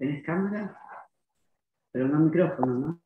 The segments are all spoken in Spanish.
¿Tenés cámara? Pero no micrófono, ¿no?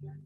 Yeah.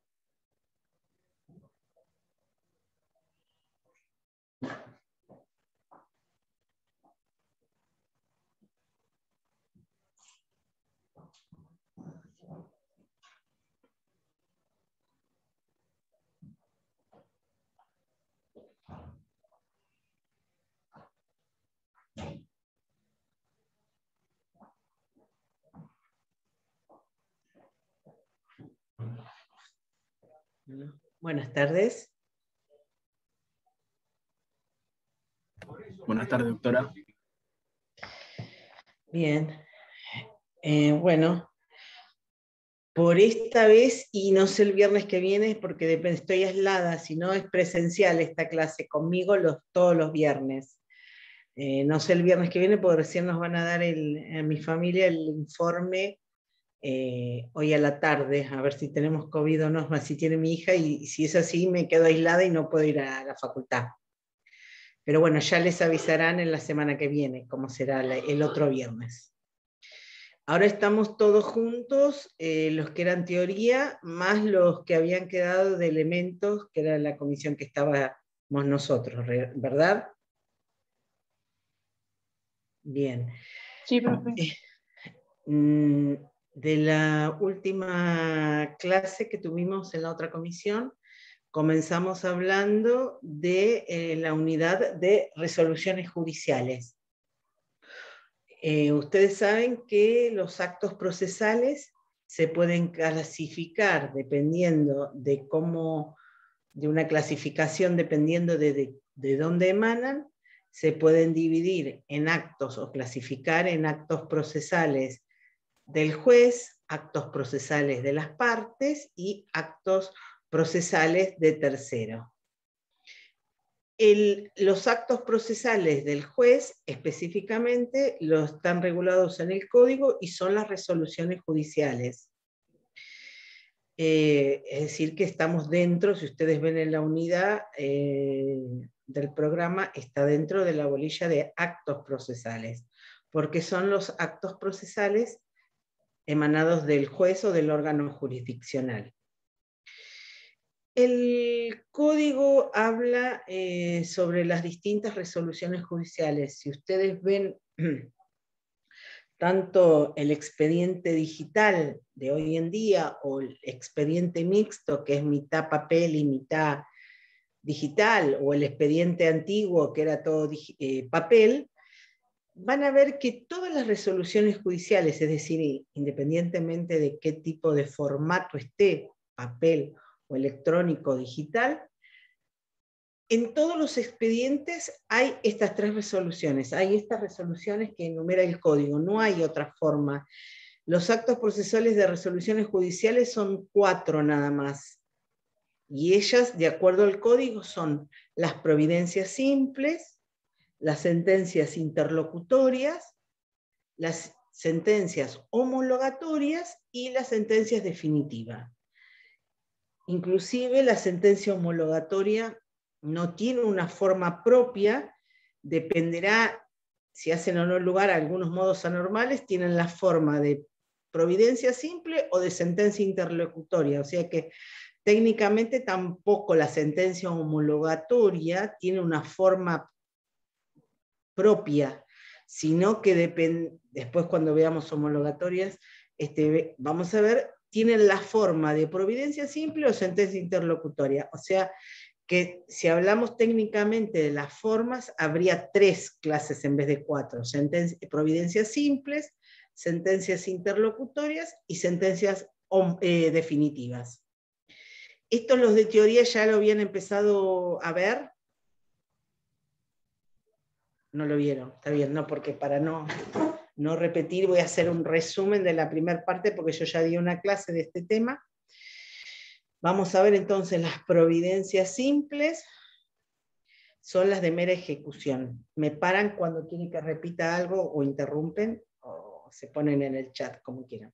Buenas tardes. Buenas tardes, doctora. Bien. Eh, bueno, por esta vez, y no sé el viernes que viene, porque estoy aislada, si no es presencial esta clase conmigo los, todos los viernes. Eh, no sé el viernes que viene, porque recién nos van a dar a mi familia el informe eh, hoy a la tarde, a ver si tenemos COVID o no, si tiene mi hija, y, si es así, me quedo aislada y no puedo ir a la facultad. Pero bueno, ya les avisarán en la semana que viene cómo será el otro viernes. Ahora estamos todos juntos, eh, los que eran teoría, más los que habían quedado de elementos, que era la comisión que estábamos nosotros, ¿verdad? Bien. Sí, profe. Eh, mm, de la última clase que tuvimos en la otra comisión, comenzamos hablando de eh, la unidad de resoluciones judiciales. Eh, ustedes saben que los actos procesales se pueden clasificar dependiendo de cómo, de una clasificación dependiendo de, de dónde emanan, se pueden dividir en actos o clasificar en actos procesales del juez, actos procesales de las partes y actos procesales de tercero. los actos procesales del juez específicamente están regulados en el código y son las resoluciones judiciales. Eh, es decir, que estamos dentro, si ustedes ven en la unidad eh, del programa, está dentro de la bolilla de actos procesales, porque son los actos procesales emanados del juez o del órgano jurisdiccional. El código habla eh, sobre las distintas resoluciones judiciales. Si ustedes ven tanto el expediente digital de hoy en día o el expediente mixto, que es mitad papel y mitad digital, o el expediente antiguo, que era todo eh, papel, van a ver que todas las resoluciones judiciales, es decir, independientemente de qué tipo de formato esté, papel o electrónico digital, en todos los expedientes hay estas tres resoluciones, hay estas resoluciones que enumera el código, no hay otra forma. Los actos procesales de resoluciones judiciales son cuatro nada más. Y ellas, de acuerdo al código, son las providencias simples, las sentencias interlocutorias, las sentencias homologatorias y las sentencias definitivas. Inclusive la sentencia homologatoria no tiene una forma propia, dependerá si hacen o no lugar a algunos modos anormales, tienen la forma de providencia simple o de sentencia interlocutoria. O sea que técnicamente tampoco la sentencia homologatoria tiene una forma propia, sino que después cuando veamos homologatorias, este, vamos a ver, tienen la forma de providencia simple o sentencia interlocutoria. O sea, que si hablamos técnicamente de las formas, habría tres clases en vez de cuatro, providencias simples, sentencias interlocutorias y sentencias eh, definitivas. Esto los de teoría ya lo habían empezado a ver, no lo vieron, está bien, no, porque para no, no repetir voy a hacer un resumen de la primera parte porque yo ya di una clase de este tema. Vamos a ver entonces las providencias simples, son las de mera ejecución. Me paran cuando quieren que repita algo o interrumpen o se ponen en el chat como quieran.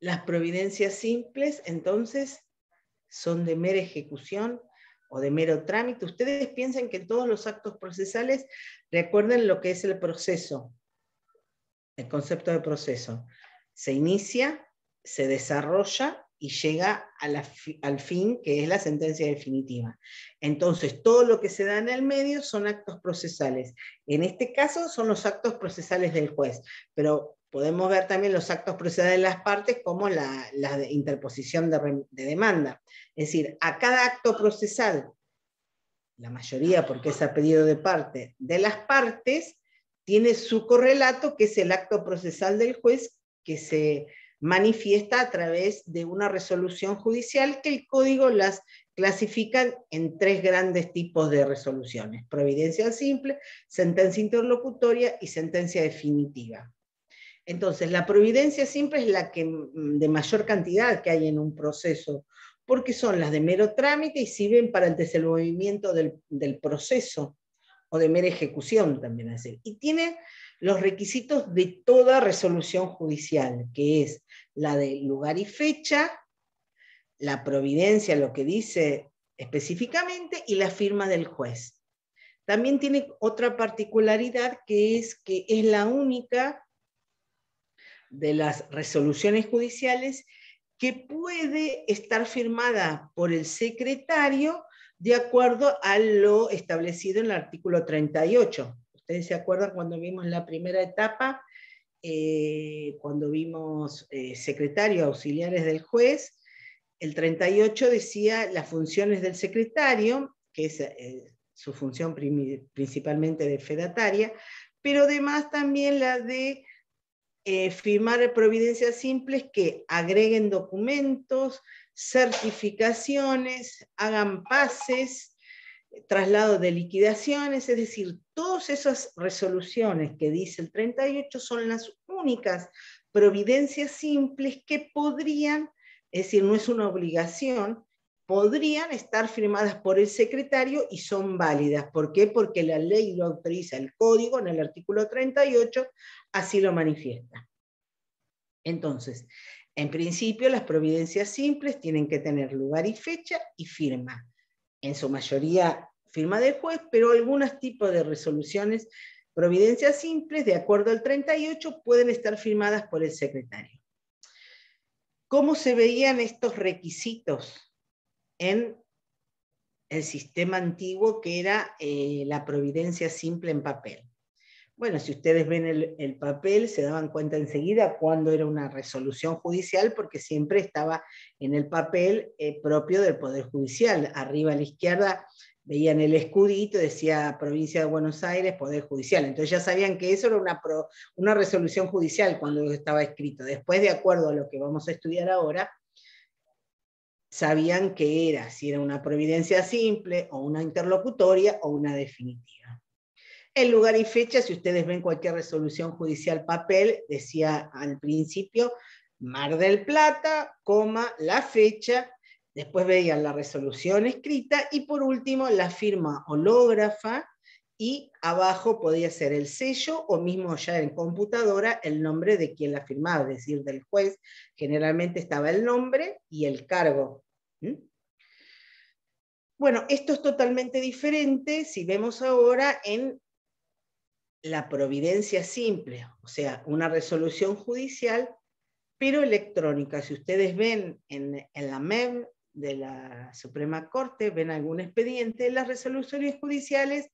Las providencias simples entonces son de mera ejecución, o de mero trámite. Ustedes piensan que todos los actos procesales recuerden lo que es el proceso, el concepto de proceso. Se inicia, se desarrolla y llega al fin, que es la sentencia definitiva. Entonces, todo lo que se da en el medio son actos procesales. En este caso son los actos procesales del juez, pero podemos ver también los actos procesales de las partes como la, interposición de, demanda. Es decir, a cada acto procesal, la mayoría porque es a pedido de parte, de las partes, tiene su correlato, que es el acto procesal del juez, que se manifiesta a través de una resolución judicial que el código las clasifica en tres grandes tipos de resoluciones, providencia simple, sentencia interlocutoria y sentencia definitiva. Entonces, la providencia simple es la que mm, de mayor cantidad que hay en un proceso, porque son las de mero trámite y sirven para el desenvolvimiento del, del proceso o de mera ejecución también. decir. Y tiene los requisitos de toda resolución judicial, que es la de lugar y fecha, la providencia, lo que dice específicamente, y la firma del juez. También tiene otra particularidad que es que es la única de las resoluciones judiciales que puede estar firmada por el secretario de acuerdo a lo establecido en el artículo 38. Ustedes se acuerdan cuando vimos la primera etapa, eh, cuando vimos eh, secretario auxiliares del juez, el 38 decía las funciones del secretario, que es eh, su función principalmente de fedataria, pero además también la de eh, firmar providencias simples que agreguen documentos, certificaciones, hagan pases, traslado de liquidaciones, es decir, todas esas resoluciones que dice el 38 son las únicas providencias simples que podrían es decir, no es una obligación, podrían estar firmadas por el secretario y son válidas. ¿Por qué? Porque la ley lo autoriza, el código en el artículo 38 así lo manifiesta. Entonces, en principio las providencias simples tienen que tener lugar y fecha y firma. En su mayoría firma del juez, pero algunos tipos de resoluciones, providencias simples, de acuerdo al 38, pueden estar firmadas por el secretario. ¿Cómo se veían estos requisitos en el sistema antiguo que era eh, la providencia simple en papel? Bueno, si ustedes ven el, papel, se daban cuenta enseguida cuándo era una resolución judicial, porque siempre estaba en el papel eh, propio del Poder Judicial. Arriba a la izquierda veían el escudito, decía Provincia de Buenos Aires, Poder Judicial. Entonces ya sabían que eso era una, una resolución judicial cuando estaba escrito. Después, de acuerdo a lo que vamos a estudiar ahora, sabían que era, si era una providencia simple, o una interlocutoria, o una definitiva. El lugar y fecha, si ustedes ven cualquier resolución judicial papel, decía al principio Mar del Plata, coma, la fecha, Después veían la resolución escrita y por último la firma hológrafa y abajo podía ser el sello o mismo ya en computadora el nombre de quien la firmaba, es decir, del juez. Generalmente estaba el nombre y el cargo. Bueno, esto es totalmente diferente si vemos ahora en la providencia simple, o sea, una resolución judicial, pero electrónica. Si ustedes ven en, la MEM, de la Suprema Corte, ven algún expediente, las resoluciones judiciales,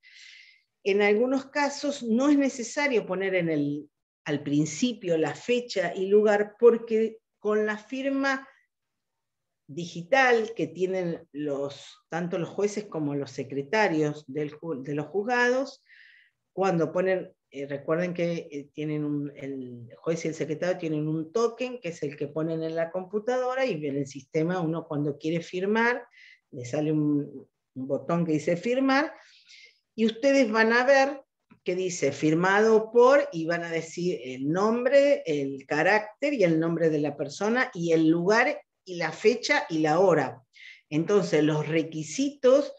en algunos casos no es necesario poner en el, al principio la fecha y lugar porque con la firma digital que tienen los, tanto los jueces como los secretarios de los juzgados, cuando ponen eh, recuerden que eh, tienen un, el juez y el secretario tienen un token que es el que ponen en la computadora y en el sistema uno cuando quiere firmar le sale un, botón que dice firmar y ustedes van a ver que dice firmado por y van a decir el nombre, el carácter y el nombre de la persona y el lugar y la fecha y la hora. Entonces los requisitos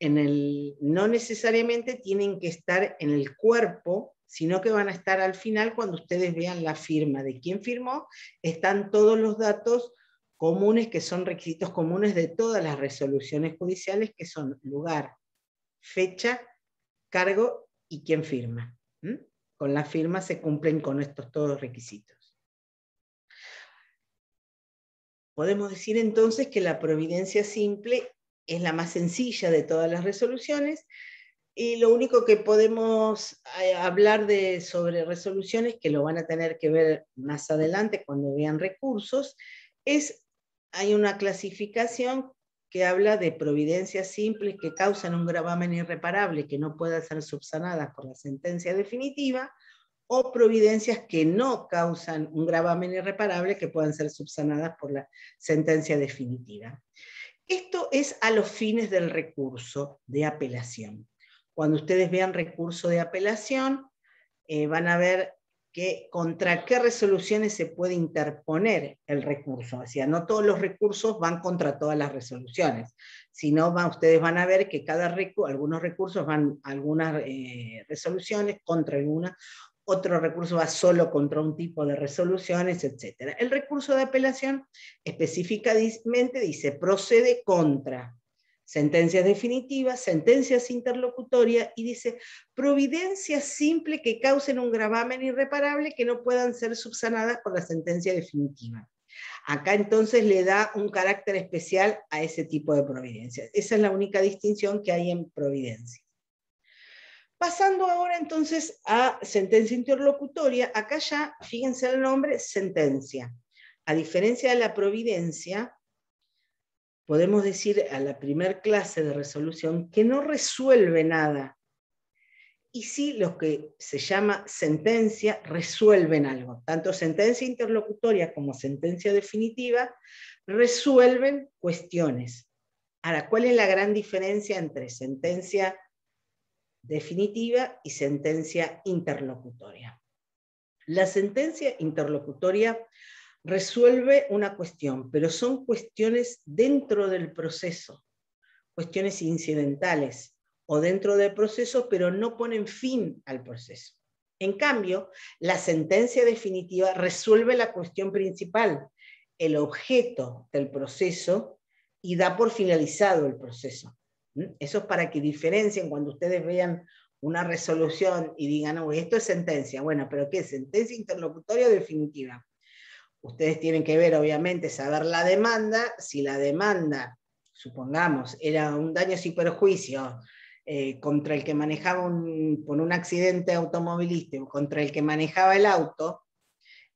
en el, no necesariamente tienen que estar en el cuerpo sino que van a estar al final cuando ustedes vean la firma de quién firmó, están todos los datos comunes que son requisitos comunes de todas las resoluciones judiciales, que son lugar, fecha, cargo y quién firma. Con la firma se cumplen con estos todos requisitos. Podemos decir entonces que la providencia simple es la más sencilla de todas las resoluciones, y lo único que podemos eh, hablar de, sobre resoluciones, que lo van a tener que ver más adelante cuando vean recursos, es, hay una clasificación que habla de providencias simples que causan un gravamen irreparable que no pueda ser subsanada por la sentencia definitiva, o providencias que no causan un gravamen irreparable que puedan ser subsanadas por la sentencia definitiva. Esto es a los fines del recurso de apelación. Cuando ustedes vean recurso de apelación, eh, van a ver que contra qué resoluciones se puede interponer el recurso. O sea, no todos los recursos van contra todas las resoluciones, sino ustedes van a ver que cada algunos recursos van algunas eh, resoluciones contra alguna, otro recurso va solo contra un tipo de resoluciones, etc. El recurso de apelación específicamente dice procede contra sentencias definitivas, sentencias interlocutorias y dice providencias simples que causen un gravamen irreparable que no puedan ser subsanadas por la sentencia definitiva. Acá entonces le da un carácter especial a ese tipo de providencias. Esa es la única distinción que hay en providencia. Pasando ahora entonces a sentencia interlocutoria, acá ya, fíjense el nombre, sentencia. A diferencia de la providencia, podemos decir a la primer clase de resolución que no resuelve nada. Y sí, lo que se llama sentencia resuelven algo. Tanto sentencia interlocutoria como sentencia definitiva resuelven cuestiones. Ahora, ¿cuál es la gran diferencia entre sentencia definitiva y sentencia interlocutoria? La sentencia interlocutoria resuelve una cuestión, pero son cuestiones dentro del proceso, cuestiones incidentales o dentro del proceso, pero no ponen fin al proceso. En cambio, la sentencia definitiva resuelve la cuestión principal, el objeto del proceso, y da por finalizado el proceso. ¿Mm? Eso es para que diferencien cuando ustedes vean una resolución y digan, esto es sentencia. Bueno, pero ¿qué? ¿Sentencia interlocutoria o definitiva? ustedes tienen que ver, obviamente, saber la demanda. Si la demanda, supongamos, era un daño sin perjuicio eh, contra el que manejaba un, por un accidente automovilístico, contra el que manejaba el auto,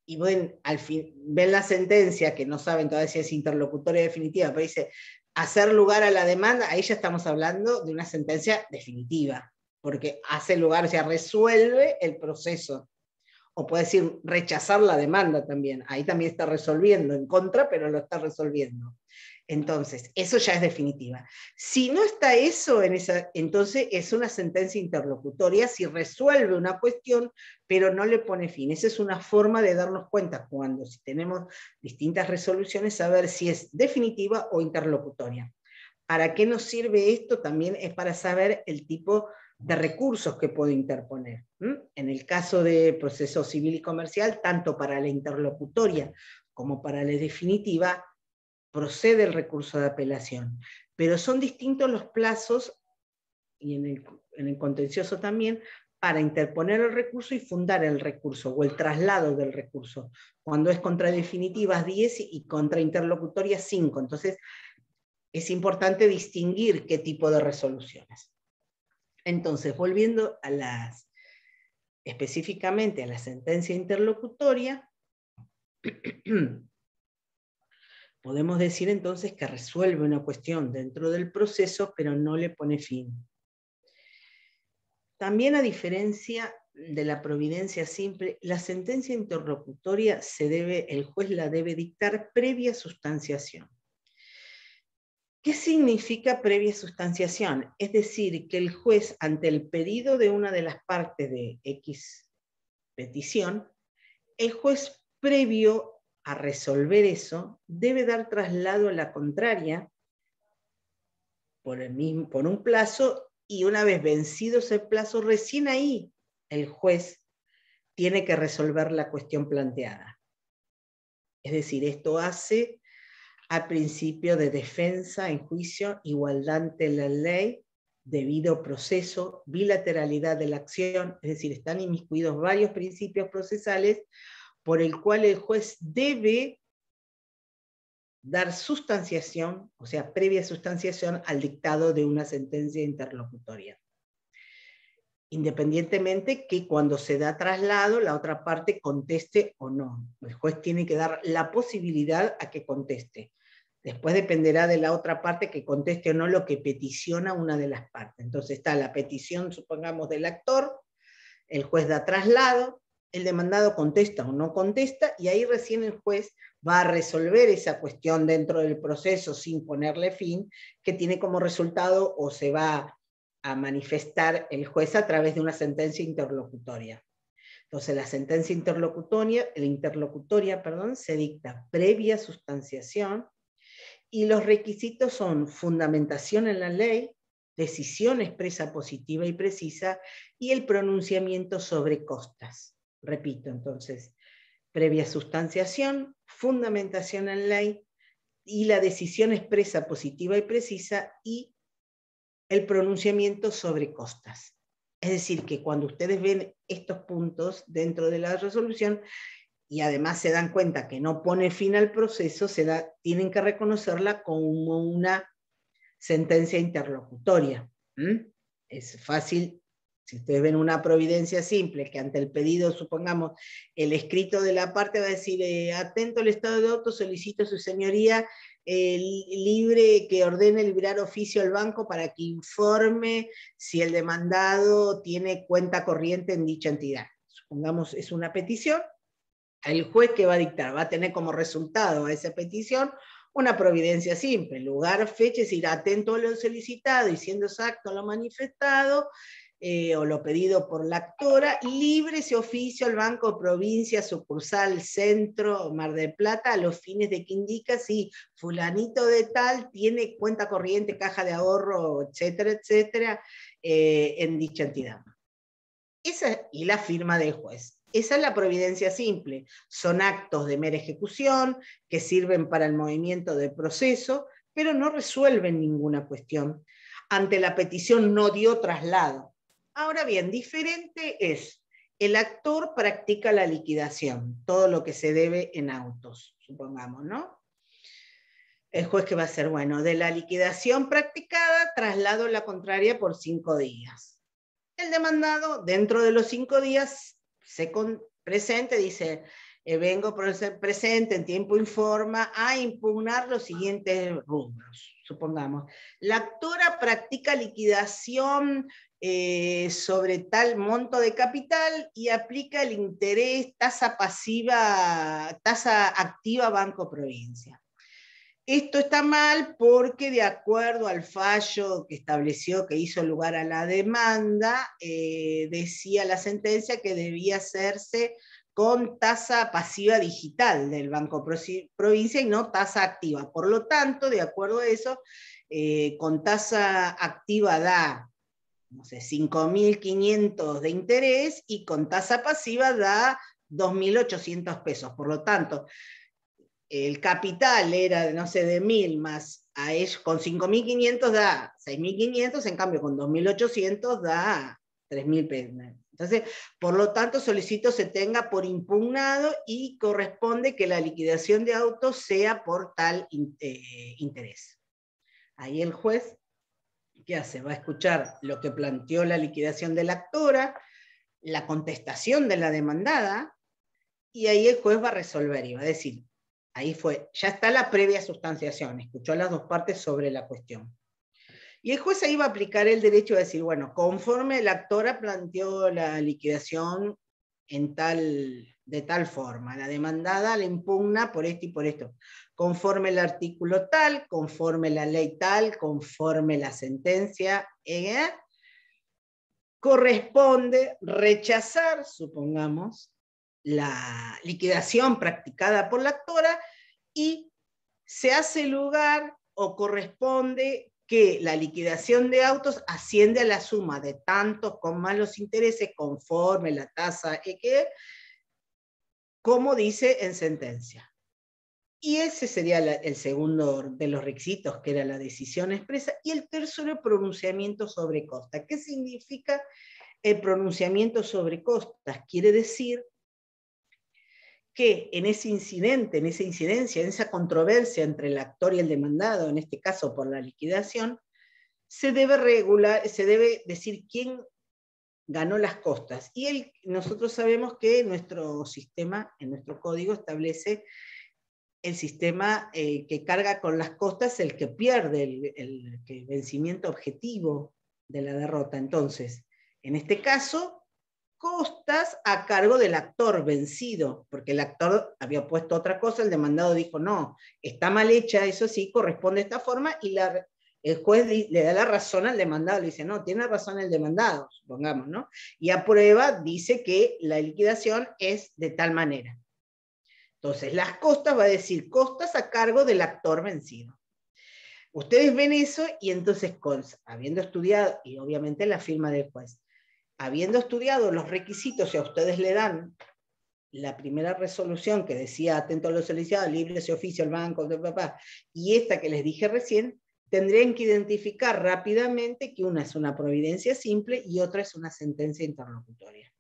y ven, al fin, ven la sentencia, que no saben todavía si es interlocutoria definitiva, pero dice hacer lugar a la demanda, ahí ya estamos hablando de una sentencia definitiva, porque hace lugar, o sea, resuelve el proceso o puede decir rechazar la demanda también. Ahí también está resolviendo en contra, pero lo está resolviendo. Entonces, eso ya es definitiva. Si no está eso en esa, entonces es una sentencia interlocutoria si resuelve una cuestión, pero no le pone fin. Esa es una forma de darnos cuenta cuando si tenemos distintas resoluciones, saber si es definitiva o interlocutoria. ¿Para qué nos sirve esto? También es para saber el tipo de recursos que puedo interponer. En el caso de proceso civil y comercial, tanto para la interlocutoria como para la definitiva, procede el recurso de apelación. Pero son distintos los plazos, y en el, en el contencioso también, para interponer el recurso y fundar el recurso o el traslado del recurso. Cuando es contra definitivas 10 y contra interlocutoria 5. Entonces, es importante distinguir qué tipo de resoluciones. Entonces, volviendo a las, específicamente a la sentencia interlocutoria, podemos decir entonces que resuelve una cuestión dentro del proceso, pero no le pone fin. También a diferencia de la providencia simple, la sentencia interlocutoria se debe, el juez la debe dictar previa sustanciación. ¿Qué significa previa sustanciación? Es decir, que el juez, ante el pedido de una de las partes de X petición, el juez previo a resolver eso debe dar traslado a la contraria por, el mismo, por un plazo y una vez vencido ese plazo, recién ahí el juez tiene que resolver la cuestión planteada. Es decir, esto hace al principio de defensa en juicio, igualdad ante la ley, debido proceso, bilateralidad de la acción, es decir, están inmiscuidos varios principios procesales por el cual el juez debe dar sustanciación, o sea, previa sustanciación al dictado de una sentencia interlocutoria. Independientemente que cuando se da traslado, la otra parte conteste o no. El juez tiene que dar la posibilidad a que conteste. Después dependerá de la otra parte que conteste o no lo que peticiona una de las partes. Entonces está la petición, supongamos, del actor, el juez da traslado, el demandado contesta o no contesta, y ahí recién el juez va a resolver esa cuestión dentro del proceso sin ponerle fin, que tiene como resultado o se va a manifestar el juez a través de una sentencia interlocutoria. Entonces, la sentencia interlocutoria, la interlocutoria perdón, se dicta previa sustanciación y los requisitos son fundamentación en la ley, decisión expresa positiva y precisa y el pronunciamiento sobre costas. Repito, entonces, previa sustanciación, fundamentación en ley y la decisión expresa positiva y precisa y el pronunciamiento sobre costas. Es decir, que cuando ustedes ven estos puntos dentro de la resolución y además se dan cuenta que no pone fin al proceso, se da, tienen que reconocerla como una sentencia interlocutoria. Es fácil si ustedes ven una providencia simple, que ante el pedido, supongamos, el escrito de la parte va a decir, eh, atento al estado de auto, solicito a su señoría libre que ordene liberar oficio al banco para que informe si el demandado tiene cuenta corriente en dicha entidad. Supongamos es una petición, el juez que va a dictar va a tener como resultado a esa petición una providencia simple, lugar, fecha, es decir, atento a lo solicitado y siendo exacto lo manifestado, eh, o lo pedido por la actora, libre ese oficio al banco, provincia, sucursal, centro, Mar del Plata, a los fines de que indica si fulanito de tal tiene cuenta corriente, caja de ahorro, etcétera, etcétera, eh, en dicha entidad. Esa, y la firma del juez. Esa es la providencia simple. Son actos de mera ejecución que sirven para el movimiento del proceso, pero no resuelven ninguna cuestión. Ante la petición no dio traslado. Ahora bien, diferente es, el actor practica la liquidación, todo lo que se debe en autos, supongamos, ¿no? El juez que va a ser, bueno, de la liquidación practicada, traslado la contraria por cinco días. El demandado, dentro de los cinco días, se presente, dice, eh, vengo presente en tiempo informa a impugnar los siguientes rubros. Supongamos, la actora practica liquidación eh, sobre tal monto de capital y aplica el interés, tasa pasiva, tasa activa Banco Provincia. Esto está mal porque de acuerdo al fallo que estableció, que hizo lugar a la demanda, eh, decía la sentencia que debía hacerse con tasa pasiva digital del Banco Provincia y no tasa activa. Por lo tanto, de acuerdo a eso, eh, con tasa activa da no sé, 5.500 de interés y con tasa pasiva da 2.800 pesos. Por lo tanto, el capital era, no sé, de 1.000 más a ellos, con 5.500 da 6.500, en cambio con 2.800 da 3.000 pesos. Entonces, por lo tanto, solicito se tenga por impugnado y corresponde que la liquidación de autos sea por tal eh, interés. Ahí el juez ¿qué hace? Va a escuchar lo que planteó la liquidación de la actora, la contestación de la demandada, y ahí el juez va a resolver y va a decir, ahí fue, ya está la previa sustanciación, escuchó las dos partes sobre la cuestión. Y el juez ahí va a aplicar el derecho a decir, bueno, conforme la actora planteó la liquidación en tal, de tal forma, la demandada le impugna por esto y por esto conforme el artículo tal, conforme la ley tal, conforme la sentencia, ¿eh? corresponde rechazar, supongamos, la liquidación practicada por la actora y se hace lugar o corresponde que la liquidación de autos asciende a la suma de tantos con malos intereses conforme la tasa que como dice en sentencia. Y ese sería el segundo de los requisitos, que era la decisión expresa. Y el tercero, el pronunciamiento sobre costas. ¿Qué significa el pronunciamiento sobre costas? Quiere decir que en ese incidente, en esa incidencia, en esa controversia entre el actor y el demandado, en este caso por la liquidación, se debe regular, se debe decir quién ganó las costas. Y nosotros sabemos que nuestro sistema, en nuestro código, establece el sistema eh, que carga con las costas el que pierde el, vencimiento objetivo de la derrota. Entonces, en este caso, costas a cargo del actor vencido, porque el actor había puesto otra cosa, el demandado dijo, no, está mal hecha, eso sí, corresponde a esta forma, y la, el juez le da la razón al demandado, le dice, no, tiene razón el demandado, supongamos, ¿no? Y aprueba, dice que la liquidación es de tal manera. Entonces, las costas va a decir costas a cargo del actor vencido. Ustedes ven eso y entonces, habiendo estudiado, y obviamente la firma del juez, habiendo estudiado los requisitos y a ustedes le dan la primera resolución que decía atento a los solicitados, libre ese oficio al banco, de papá, y esta que les dije recién, tendrían que identificar rápidamente que una es una providencia simple y otra es una sentencia interlocutoria.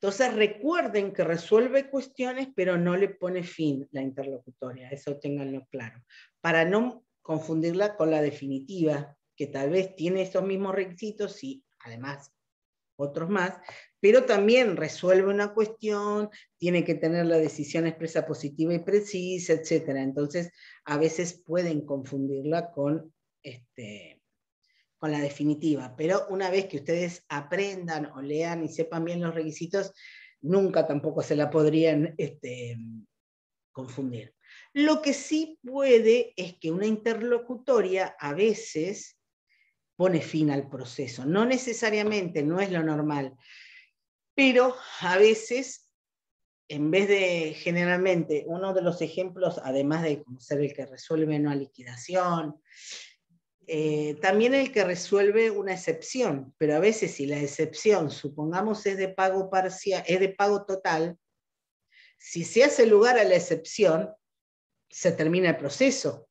Entonces recuerden que resuelve cuestiones, pero no le pone fin la interlocutoria, eso tenganlo claro, para no confundirla con la definitiva, que tal vez tiene estos mismos requisitos y además otros más, pero también resuelve una cuestión, tiene que tener la decisión expresa positiva y precisa, etc. Entonces, a veces pueden confundirla con, este, con la definitiva, pero una vez que ustedes aprendan o lean y sepan bien los requisitos, nunca tampoco se la podrían este, confundir. Lo que sí puede es que una interlocutoria a veces pone fin al proceso. No necesariamente, no es lo normal, pero a veces, en vez de generalmente, uno de los ejemplos, además de ser el que resuelve una liquidación, eh, también el que resuelve una excepción, pero a veces si la excepción, supongamos, es de pago parcial, es de pago total, si se hace lugar a la excepción, se termina el proceso.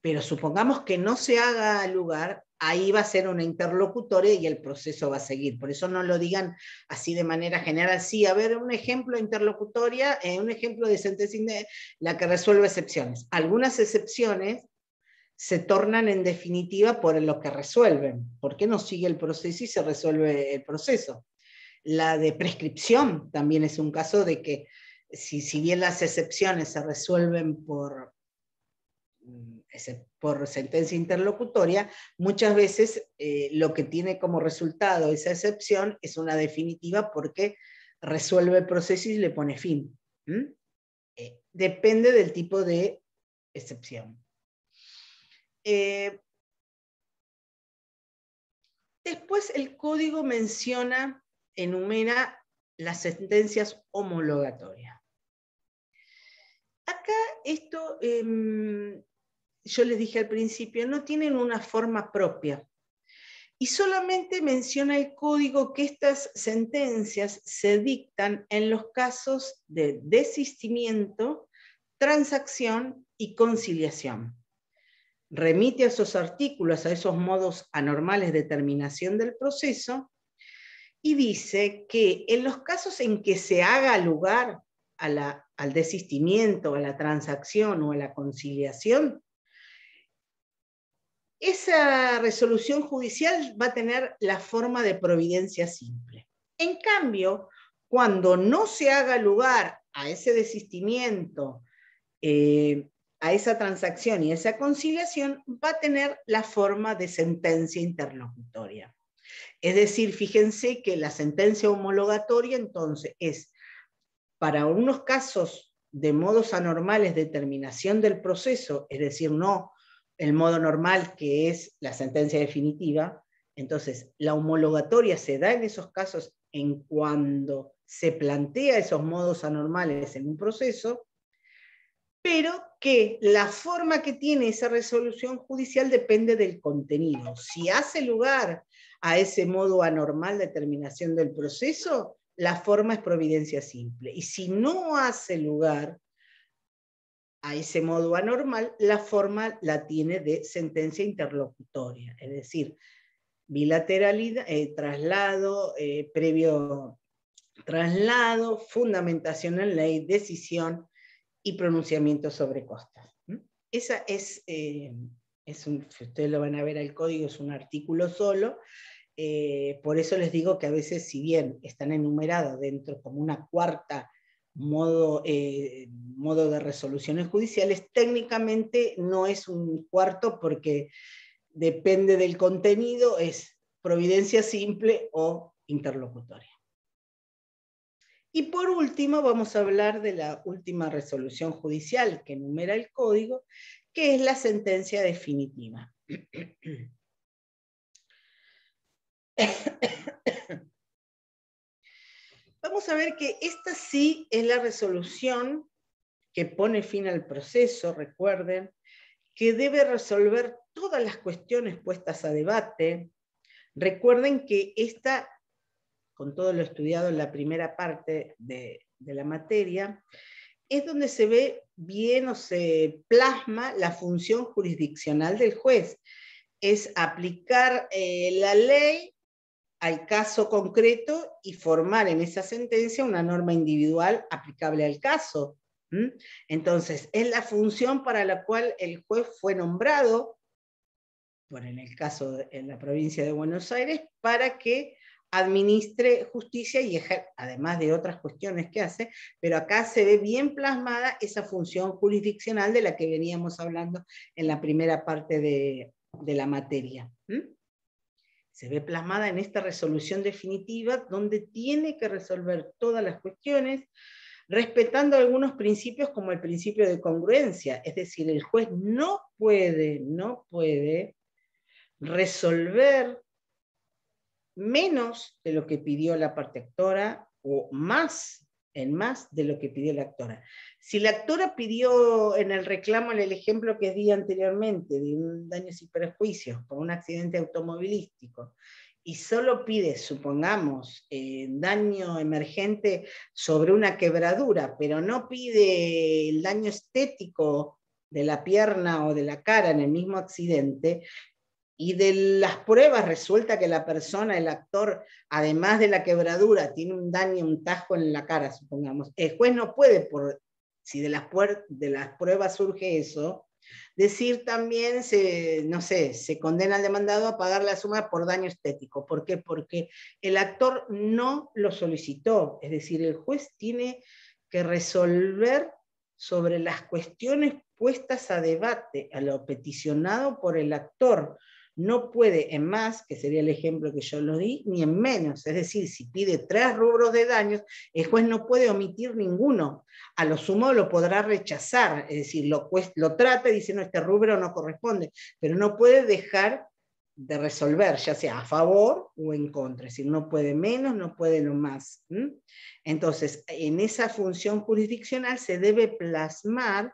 Pero supongamos que no se haga lugar, ahí va a ser una interlocutoria y el proceso va a seguir. Por eso no lo digan así de manera general. Sí, a ver, un ejemplo interlocutoria, eh, un ejemplo de sentencia, la que resuelve excepciones. Algunas excepciones se tornan en definitiva por lo que resuelven. ¿Por qué no sigue el proceso y se resuelve el proceso? La de prescripción también es un caso de que si, si bien las excepciones se resuelven por, mm, por sentencia interlocutoria, muchas veces eh, lo que tiene como resultado esa excepción es una definitiva porque resuelve el proceso y le pone fin. Eh, depende del tipo de excepción. Eh, después el código menciona, enumera las sentencias homologatorias. Acá esto em, yo les dije al principio, no tienen una forma propia. Y solamente menciona el código que estas sentencias se dictan en los casos de desistimiento, transacción y conciliación. Remite a esos artículos, a esos modos anormales de terminación del proceso, y dice que en los casos en que se haga lugar al desistimiento, a la transacción o a la conciliación, esa resolución judicial va a tener la forma de providencia simple. En cambio, cuando no se haga lugar a ese desistimiento, eh, a esa transacción y esa conciliación, va a tener la forma de sentencia interlocutoria. Es decir, fíjense que la sentencia homologatoria entonces es para unos casos de modos anormales de terminación del proceso, es decir, no el modo normal, que es la sentencia definitiva. Entonces, la homologatoria se da en esos casos en cuando se plantea esos modos anormales en un proceso, pero que la forma que tiene esa resolución judicial depende del contenido. Si hace lugar a ese modo anormal de terminación del proceso, la forma es providencia simple. Y si no hace lugar a ese modo anormal, la forma la tiene de sentencia interlocutoria, es decir, bilateralidad, eh, traslado, eh, previo traslado, fundamentación en ley, decisión y pronunciamiento sobre costas. Esa es, eh, es un, ustedes lo van a ver al código, es un artículo solo, por eso les digo que a veces, si bien están enumerados dentro como una cuarta modo, eh, modo de resoluciones judiciales, técnicamente no es un cuarto porque depende del contenido, es providencia simple o interlocutoria. Y por último, vamos a hablar de la última resolución judicial que enumera el código, que es la sentencia definitiva. Vamos a ver que esta sí es la resolución que pone fin al proceso, recuerden, que debe resolver todas las cuestiones puestas a debate. Recuerden que esta, con todo lo estudiado en la primera parte de, la materia, es donde se ve bien o se plasma la función jurisdiccional del juez. Es aplicar eh, la ley al caso concreto y formar en esa sentencia una norma individual aplicable al caso. Entonces, es la función para la cual el juez fue nombrado, bueno, en el caso en la provincia de Buenos Aires, para que administre justicia y además de otras cuestiones que hace, pero acá se ve bien plasmada esa función jurisdiccional de la que veníamos hablando en la primera parte de, la materia se ve plasmada en esta resolución definitiva donde tiene que resolver todas las cuestiones respetando algunos principios como el principio de congruencia, es decir, el juez no puede, no puede resolver menos de lo que pidió la parte actora o más en más de lo que pidió la actora. Si la actora pidió en el reclamo, en el ejemplo que di anteriormente, de un daños y perjuicios por un accidente automovilístico, y solo pide, supongamos, eh, daño emergente sobre una quebradura, pero no pide el daño estético de la pierna o de la cara en el mismo accidente, y de las pruebas resulta que la persona, el actor, además de la quebradura, tiene un daño, un tajo en la cara, supongamos. El juez no puede, por, si de las, de las pruebas surge eso, decir también, se, no sé, se condena al demandado a pagar la suma por daño estético. ¿Por qué? Porque el actor no lo solicitó. Es decir, el juez tiene que resolver sobre las cuestiones puestas a debate, a lo peticionado por el actor, no puede en más, que sería el ejemplo que yo lo di, ni en menos. Es decir, si pide tres rubros de daños, el juez no puede omitir ninguno. A lo sumo lo podrá rechazar, es decir, lo, lo trata y dice, no, este rubro no corresponde, pero no puede dejar de resolver, ya sea a favor o en contra, es decir, no puede menos, no puede lo más. Entonces, en esa función jurisdiccional se debe plasmar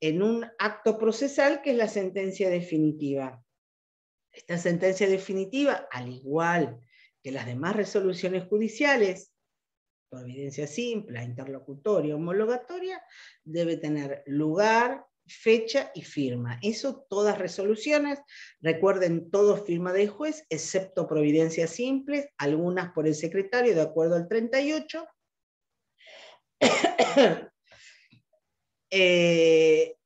en un acto procesal que es la sentencia definitiva. Esta sentencia definitiva, al igual que las demás resoluciones judiciales, providencia simple, interlocutoria, homologatoria, debe tener lugar, fecha y firma. Eso todas resoluciones, recuerden, todo firma del juez, excepto providencias simples, algunas por el secretario de acuerdo al 38. Eh,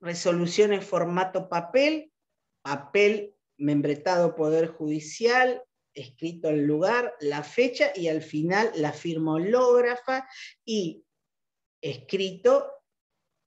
resoluciones formato papel, papel membretado Poder Judicial, escrito el lugar, la fecha y al final la firma hológrafa y escrito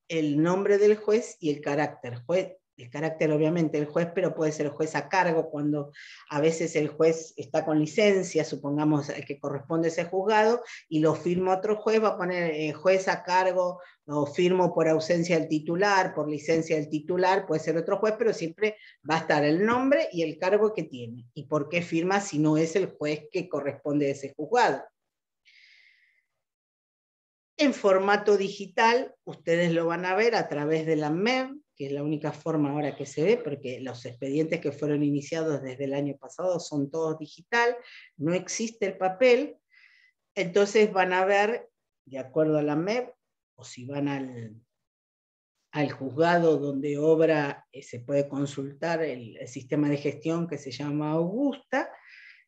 el nombre del juez y el carácter. Juez, el carácter obviamente el juez, pero puede ser el juez a cargo cuando a veces el juez está con licencia, supongamos que corresponde a ese juzgado, y lo firma otro juez, va a poner eh, juez a cargo, o firmo por ausencia del titular, por licencia del titular, puede ser otro juez, pero siempre va a estar el nombre y el cargo que tiene. ¿Y por qué firma si no es el juez que corresponde a ese juzgado? En formato digital, ustedes lo van a ver a través de la MEM, que es la única forma ahora que se ve, porque los expedientes que fueron iniciados desde el año pasado son todos digital, no existe el papel, entonces van a ver, de acuerdo a la MEP, o si van al, al juzgado donde obra, eh, se puede consultar el, sistema de gestión que se llama Augusta,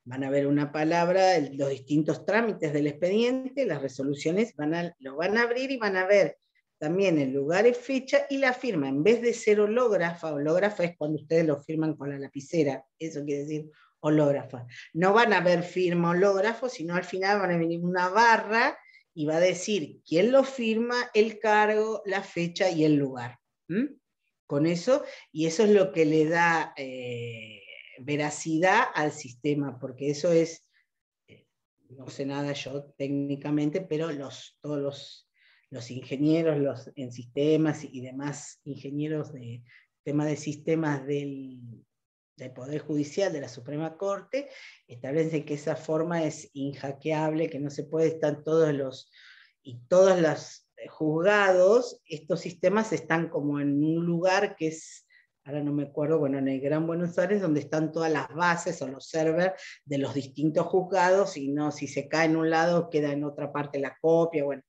van a ver una palabra, los distintos trámites del expediente, las resoluciones, van a, lo van a abrir y van a ver también el lugar y fecha y la firma. En vez de ser hológrafa, hológrafa es cuando ustedes lo firman con la lapicera, eso quiere decir hológrafa. No van a ver firma hológrafo, sino al final van a venir una barra y va a decir quién lo firma, el cargo, la fecha y el lugar. Con eso, y eso es lo que le da eh, veracidad al sistema, porque eso es, eh, no sé nada yo técnicamente, pero los, todos los, los ingenieros los, en sistemas y demás ingenieros de tema de sistemas del, del Poder Judicial de la Suprema Corte establecen que esa forma es inhackeable, que no se puede estar todos los y todos los juzgados, estos sistemas están como en un lugar que es, ahora no me acuerdo, bueno, en el Gran Buenos Aires, donde están todas las bases o los servers de los distintos juzgados, y no, si se cae en un lado, queda en otra parte la copia, bueno,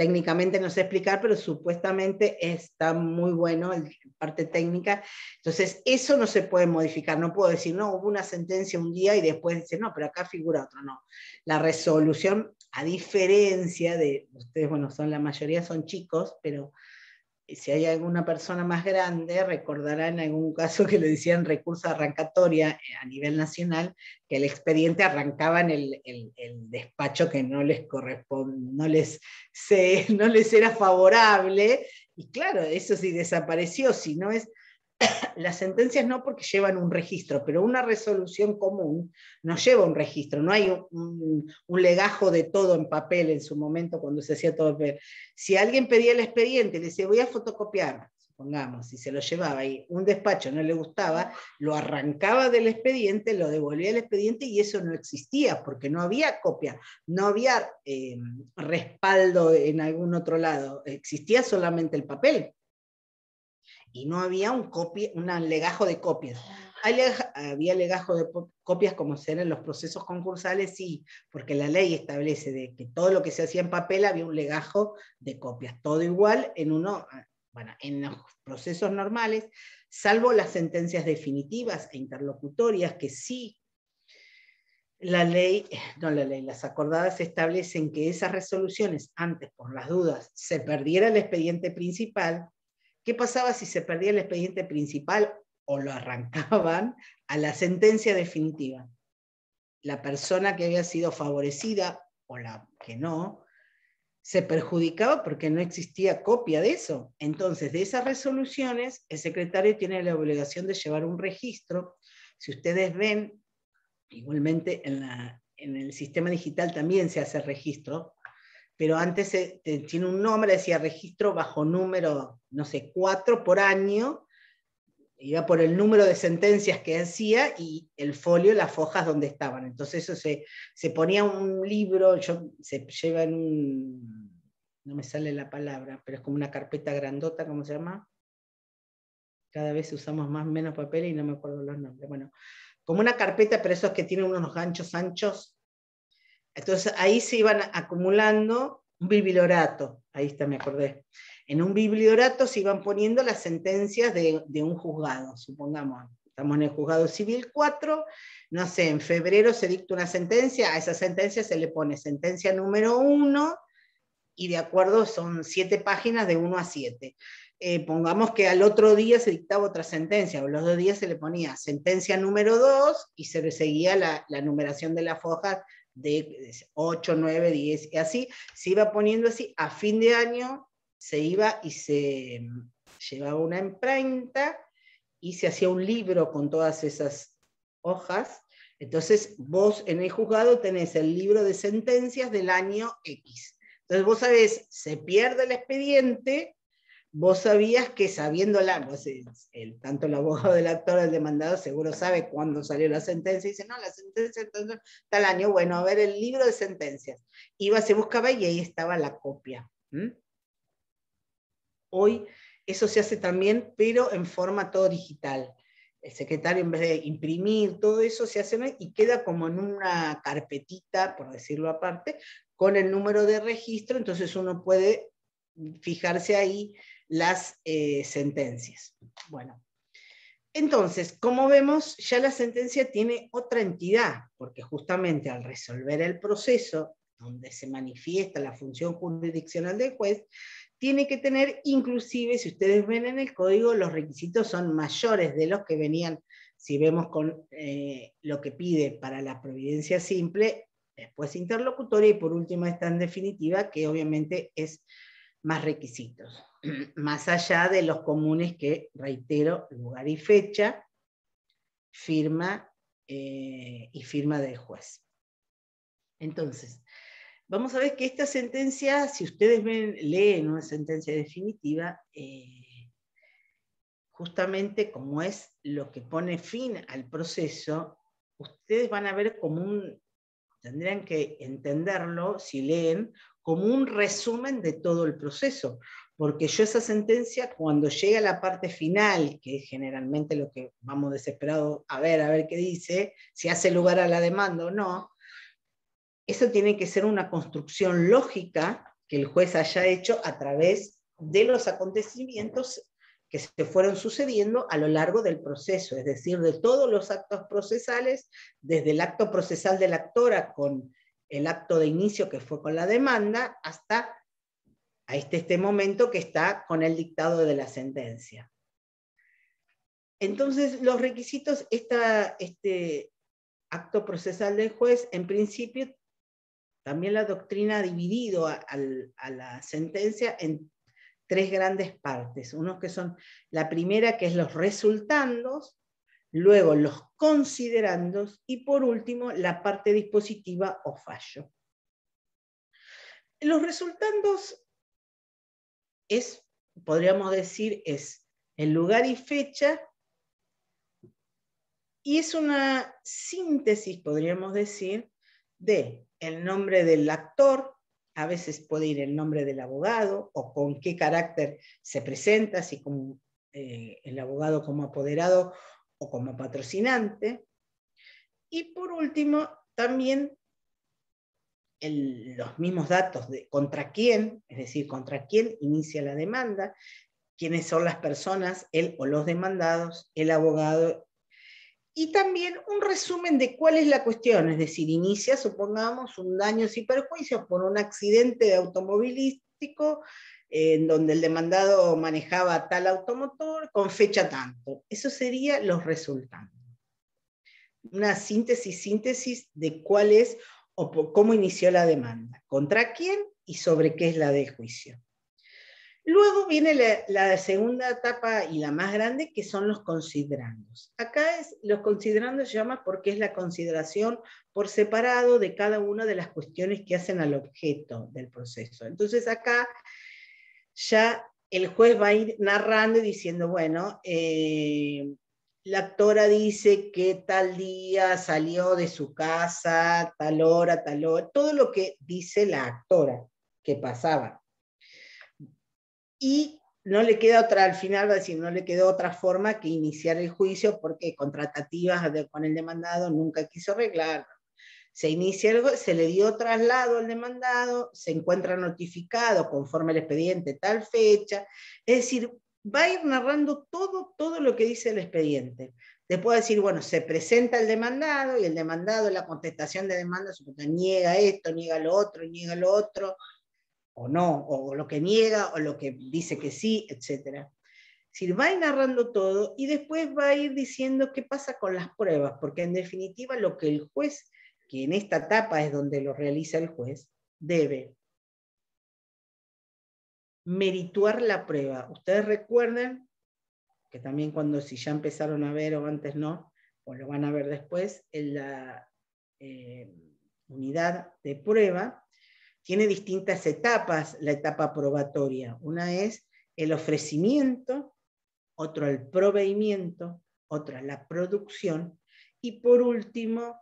técnicamente no sé explicar, pero supuestamente está muy bueno en parte técnica. Entonces, eso no se puede modificar. No puedo decir, no, hubo una sentencia un día y después decir, no, pero acá figura otro. No. La resolución, a diferencia de, ustedes, bueno, son la mayoría son chicos, pero si hay alguna persona más grande, recordará en algún caso que le decían recurso arrancatoria eh, a nivel nacional, que el expediente arrancaba en el, despacho que no les corresponde, no les, no les era favorable, y claro, eso sí desapareció, si no es las sentencias no porque llevan un registro, pero una resolución común no lleva un registro, no hay un, legajo de todo en papel en su momento cuando se hacía todo. Si alguien pedía el expediente y le decía voy a fotocopiar, supongamos, si se lo llevaba y un despacho no le gustaba, lo arrancaba del expediente, lo devolvía al expediente y eso no existía porque no había copia, no había eh, respaldo en algún otro lado, existía solamente el papel y no había un, copia, un legajo de copias. había legajo de copias como ser en los procesos concursales, sí, porque la ley establece de que todo lo que se hacía en papel había un legajo de copias, todo igual en uno, bueno, en los procesos normales, salvo las sentencias definitivas e interlocutorias que sí la ley, no la ley, las acordadas establecen que esas resoluciones, antes por las dudas, se perdiera el expediente principal, ¿Qué pasaba si se perdía el expediente principal o lo arrancaban a la sentencia definitiva? La persona que había sido favorecida o la que no, se perjudicaba porque no existía copia de eso. Entonces, de esas resoluciones, el secretario tiene la obligación de llevar un registro. Si ustedes ven, igualmente en, en el sistema digital también se hace registro, pero antes tiene un nombre, decía registro bajo número, no sé, cuatro por año, iba por el número de sentencias que hacía y el folio, las fojas donde estaban. Entonces eso se, se ponía un libro, se lleva en un, no me sale la palabra, pero es como una carpeta grandota, ¿cómo se llama? Cada vez usamos más menos papel y no me acuerdo los nombres. Bueno, como una carpeta, pero esos que tienen unos ganchos anchos, entonces ahí se iban acumulando un bibliorato, ahí está, me acordé. En un bibliorato se iban poniendo las sentencias de, un juzgado, supongamos, estamos en el juzgado civil 4, no sé, en febrero se dicta una sentencia, a esa sentencia se le pone sentencia número 1 y de acuerdo son siete páginas de 1 a 7. Eh, pongamos que al otro día se dictaba otra sentencia, o los dos días se le ponía sentencia número 2 y se le seguía la, la numeración de las fojas de 8, 9, 10, y así, se iba poniendo así, a fin de año se iba y se mm, llevaba una imprenta y se hacía un libro con todas esas hojas. Entonces vos en el juzgado tenés el libro de sentencias del año X. Entonces vos sabés, se pierde el expediente, vos sabías que sabiéndola, pues, el, tanto el abogado del actor, el demandado, seguro sabe cuándo salió la sentencia, y dice, no, la sentencia tal año, bueno, a ver el libro de sentencias. Iba, se buscaba y ahí estaba la copia. Hoy eso se hace también, pero en forma todo digital. El secretario, en vez de imprimir todo eso, se hace y queda como en una carpetita, por decirlo aparte, con el número de registro, entonces uno puede fijarse ahí las eh, sentencias. Bueno, entonces, como vemos, ya la sentencia tiene otra entidad, porque justamente al resolver el proceso, donde se manifiesta la función jurisdiccional del juez, tiene que tener, inclusive, si ustedes ven en el código, los requisitos son mayores de los que venían, si vemos con eh, lo que pide para la providencia simple, después interlocutoria y por último esta en definitiva, que obviamente es más requisitos. más allá de los comunes que, reitero, lugar y fecha, firma eh, y firma del juez. Entonces, vamos a ver que esta sentencia, si ustedes leen una sentencia definitiva, eh, justamente como es lo que pone fin al proceso, ustedes van a ver como un, tendrían que entenderlo, si leen, como un resumen de todo el proceso, porque yo esa sentencia, cuando llega a la parte final, que es generalmente lo que vamos desesperados a ver, a ver qué dice, si hace lugar a la demanda o no, eso tiene que ser una construcción lógica que el juez haya hecho a través de los acontecimientos que se fueron sucediendo a lo largo del proceso, es decir, de todos los actos procesales, desde el acto procesal de la actora con el acto de inicio que fue con la demanda, hasta a este, este momento que está con el dictado de la sentencia. Entonces, los requisitos, este acto procesal del juez, en principio, también la doctrina ha dividido a, a la sentencia en tres grandes partes. Unos que son la primera, que es los resultandos, luego los considerandos y por último la parte dispositiva o fallo. Los resultandos es, podríamos decir, es el lugar y fecha y es una síntesis, podríamos decir, de el nombre del actor, a veces puede ir el nombre del abogado o con qué carácter se presenta, si como eh, el abogado como apoderado o como patrocinante. Y por último, también los mismos datos de contra quién, es decir, contra quién inicia la demanda, quiénes son las personas, él o los demandados, el abogado y también un resumen de cuál es la cuestión, es decir, inicia, supongamos, un daño y perjuicios por un accidente automovilístico en donde el demandado manejaba tal automotor con fecha tanto. Eso sería los resultados. Una síntesis, síntesis de cuál es o cómo inició la demanda, contra quién y sobre qué es la de juicio. Luego viene la, segunda etapa y la más grande, que son los considerandos. Acá es, los considerandos se llama porque es la consideración por separado de cada una de las cuestiones que hacen al objeto del proceso. Entonces acá ya el juez va a ir narrando y diciendo, bueno, eh, la actora dice que tal día salió de su casa, tal hora, tal hora, todo lo que dice la actora que pasaba y no le queda otra, al final va a decir, no le quedó otra forma que iniciar el juicio porque con tratativas con el demandado nunca quiso arreglar. Se inicia el, se le dio traslado al demandado, se encuentra notificado conforme el expediente tal fecha, es decir, va a ir narrando todo, todo lo que dice el expediente. Después decir, bueno, se presenta el demandado y el demandado la contestación de demanda niega esto, niega lo otro, niega lo otro, o no, o lo que niega, o lo que dice que sí, etc. Si va a ir narrando todo y después va a ir diciendo qué pasa con las pruebas, porque en definitiva lo que el juez, que en esta etapa es donde lo realiza el juez, debe merituar la prueba. Ustedes recuerden que también cuando si ya empezaron a ver o antes no, o lo van a ver después, en la eh, unidad de prueba, tiene distintas etapas la etapa probatoria. Una es el ofrecimiento, otro el proveimiento, otra la producción y por último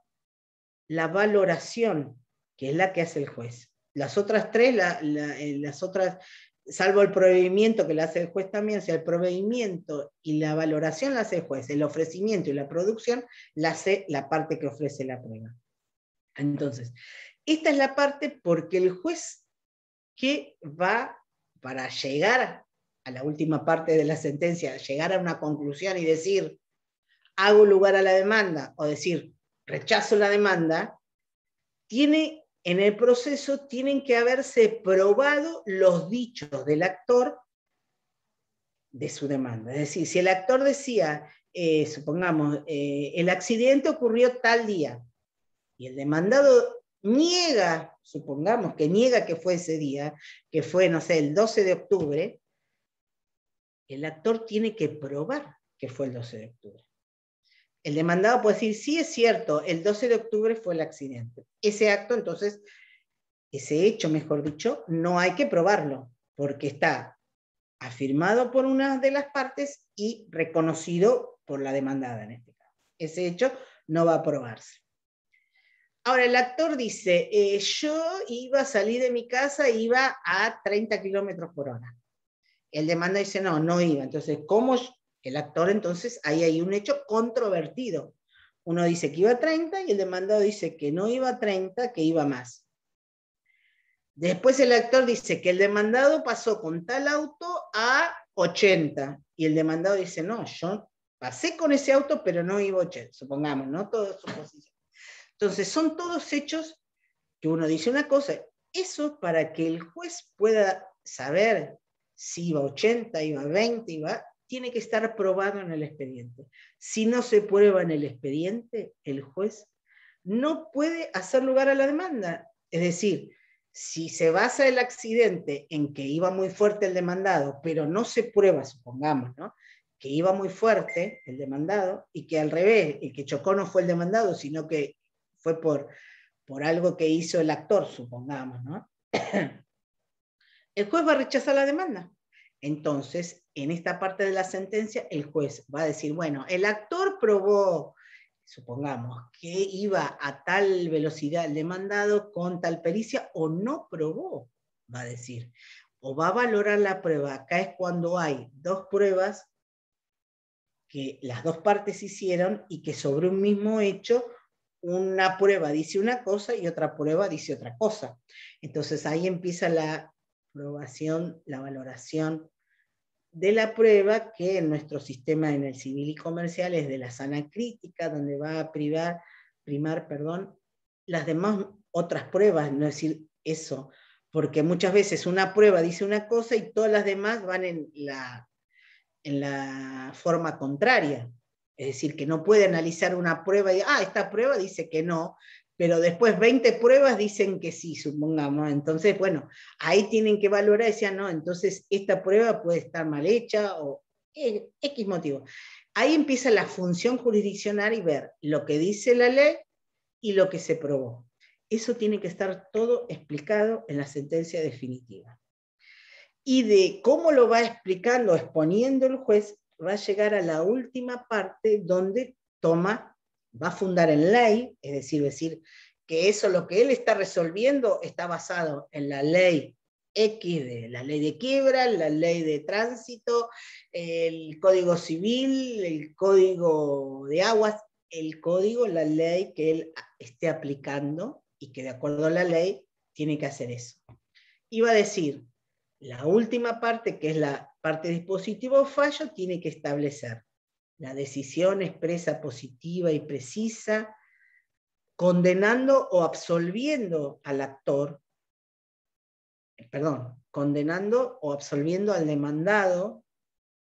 la valoración, que es la que hace el juez. Las otras tres, eh, las otras, salvo el proveimiento que la hace el juez también, o sea, el proveimiento y la valoración la hace el juez, el ofrecimiento y la producción la hace la parte que ofrece la prueba. Entonces, esta es la parte porque el juez que va para llegar a la última parte de la sentencia, llegar a una conclusión y decir, hago lugar a la demanda o decir, rechazo la demanda, tiene en el proceso tienen que haberse probado los dichos del actor de su demanda. Es decir, si el actor decía, eh, supongamos, eh, el accidente ocurrió tal día y el demandado niega, supongamos que niega que fue ese día, que fue, no sé, el 12 de octubre, el actor tiene que probar que fue el 12 de octubre. El demandado puede decir, sí es cierto, el 12 de octubre fue el accidente. Ese acto, entonces, ese hecho, mejor dicho, no hay que probarlo, porque está afirmado por una de las partes y reconocido por la demandada en este caso. Ese hecho no va a probarse. Ahora, el actor dice, eh, yo iba a salir de mi casa, iba a 30 kilómetros por hora. El demandado dice, no, no iba. Entonces, ¿cómo el actor, entonces, ahí hay un hecho controvertido. Uno dice que iba a 30 y el demandado dice que no iba a 30, que iba más. Después el actor dice que el demandado pasó con tal auto a 80 y el demandado dice, no, yo pasé con ese auto, pero no iba a 80, supongamos, ¿no? Entonces, son todos hechos que uno dice una cosa, eso para que el juez pueda saber si iba a 80, iba a 20, iba, tiene que estar probado en el expediente. Si no se prueba en el expediente, el juez no puede hacer lugar a la demanda. Es decir, si se basa el accidente en que iba muy fuerte el demandado, pero no se prueba, supongamos, ¿no? que iba muy fuerte el demandado y que al revés, el que chocó no fue el demandado, sino que fue por, por algo que hizo el actor, supongamos, ¿no? El juez va a rechazar la demanda. Entonces, en esta parte de la sentencia, el juez va a decir, bueno, el actor probó supongamos, que iba a tal velocidad el demandado con tal pericia o no probó, va a decir, o va a valorar la prueba. Acá es cuando hay dos pruebas que las dos partes hicieron y que sobre un mismo hecho una prueba dice una cosa y otra prueba dice otra cosa. Entonces ahí empieza la la valoración de la prueba que en nuestro sistema en el civil y comercial es de la sana crítica, donde va a privar, primar perdón, las demás otras pruebas, no decir eso, porque muchas veces una prueba dice una cosa y todas las demás van en la, en la forma contraria. Es decir, que no puede analizar una prueba y, ah, esta prueba dice que no, pero después 20 pruebas dicen que sí, supongamos. Entonces, bueno, ahí tienen que valorar, decían, no, entonces esta prueba puede estar mal hecha o X motivo. Ahí empieza la función jurisdiccional y ver lo que dice la ley y lo que se probó. Eso tiene que estar todo explicado en la sentencia definitiva. Y de cómo lo va explicando, exponiendo el juez, va a llegar a la última parte donde toma va a fundar en ley, es decir, decir que eso lo que él está resolviendo está basado en la ley X de la ley de quiebra, la ley de tránsito, el código civil, el código de aguas, el código, la ley que él esté aplicando y que de acuerdo a la ley tiene que hacer eso. Iba a decir, la última parte, que es la parte dispositivo fallo, tiene que establecer la decisión expresa positiva y precisa, condenando o absolviendo al actor, perdón, condenando o absolviendo al demandado,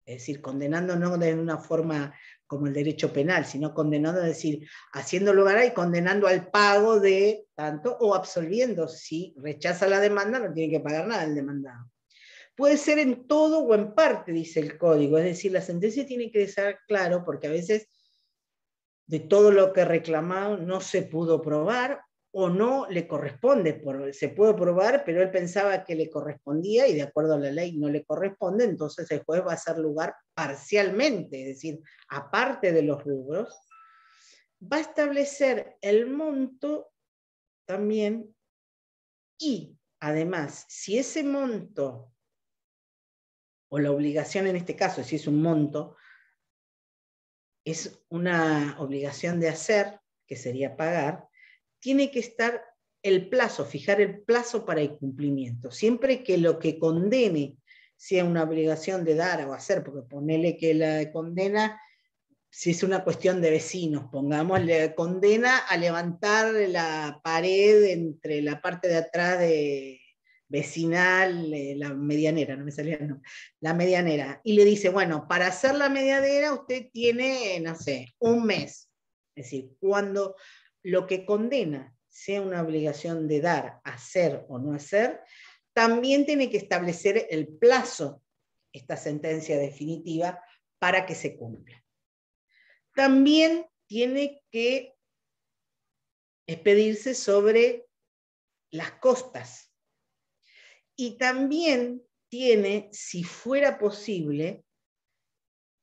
es decir, condenando no de una forma como el derecho penal, sino condenando, es decir, haciendo lugar y condenando al pago de tanto o absolviendo. Si rechaza la demanda, no tiene que pagar nada el demandado. Puede ser en todo o en parte, dice el código. Es decir, la sentencia tiene que ser claro porque a veces de todo lo que reclamado no se pudo probar o no le corresponde. Se puede probar, pero él pensaba que le correspondía y de acuerdo a la ley no le corresponde, entonces el juez va a hacer lugar parcialmente, es decir, aparte de los rubros, va a establecer el monto también y además, si ese monto o la obligación en este caso, si es un monto, es una obligación de hacer, que sería pagar, tiene que estar el plazo, fijar el plazo para el cumplimiento. Siempre que lo que condene sea una obligación de dar o hacer, porque ponele que la condena, si es una cuestión de vecinos, pongamos, le condena a levantar la pared entre la parte de atrás de, vecinal, eh, la medianera, no me salía el la medianera, y le dice, bueno, para hacer la medianera usted tiene, no sé, un mes. Es decir, cuando lo que condena sea una obligación de dar, hacer o no hacer, también tiene que establecer el plazo, esta sentencia definitiva, para que se cumpla. También tiene que expedirse sobre las costas. Y también tiene, si fuera posible,